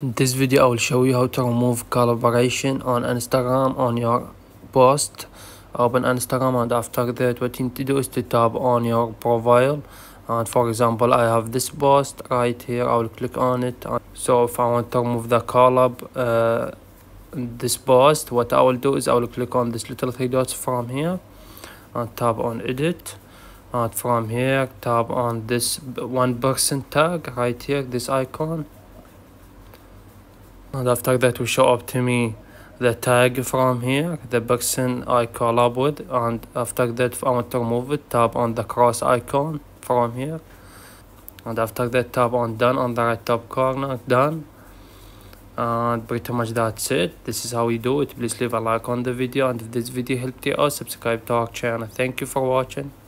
In this video I will show you how to remove collaboration on Instagram on your post. Open Instagram and after that what you need to do is to tap on your profile. And for example I have this post right here. I will click on it. So if I want to remove the collab uh, this post what I will do is I will click on this little three dots from here and tap on edit. And from here tap on this one person tag right here this icon and after that will show up to me the tag from here the person I collab with and after that I want to remove it tap on the cross icon from here. And after that tap on done on the right top corner done. And pretty much that's it. This is how we do it. Please leave a like on the video. And if this video helped you out subscribe to our channel. Thank you for watching